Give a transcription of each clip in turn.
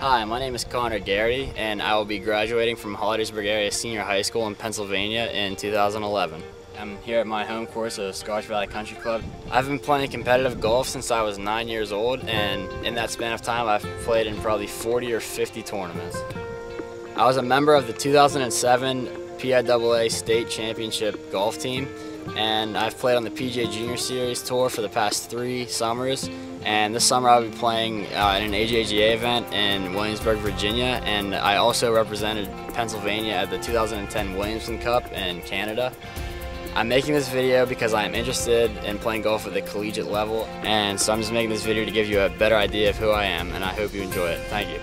Hi, my name is Connor Garrity, and I will be graduating from Hollidaysburg Area Senior High School in Pennsylvania in 2011. I'm here at my home course of Scotch Valley Country Club. I've been playing competitive golf since I was nine years old, and in that span of time, I've played in probably 40 or 50 tournaments. I was a member of the 2007 PIAA State Championship golf team, and I've played on the PGA Junior Series Tour for the past three summers. And this summer I'll be playing uh, in an AJGA event in Williamsburg, Virginia, and I also represented Pennsylvania at the 2010 Williamson Cup in Canada. I'm making this video because I'm interested in playing golf at the collegiate level, and so I'm just making this video to give you a better idea of who I am, and I hope you enjoy it. Thank you.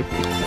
Mm-hmm.